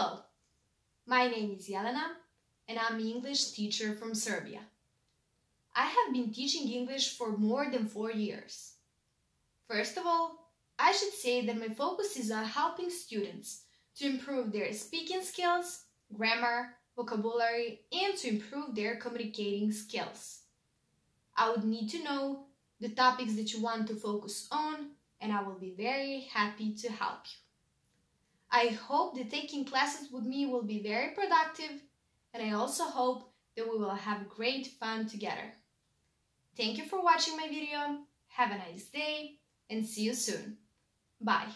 Hello, my name is Jelena and I'm an English teacher from Serbia. I have been teaching English for more than four years. First of all, I should say that my focus is on helping students to improve their speaking skills, grammar, vocabulary, and to improve their communicating skills. I would need to know the topics that you want to focus on, and I will be very happy to help you. I hope that taking classes with me will be very productive, and I also hope that we will have great fun together. Thank you for watching my video, have a nice day, and see you soon. Bye!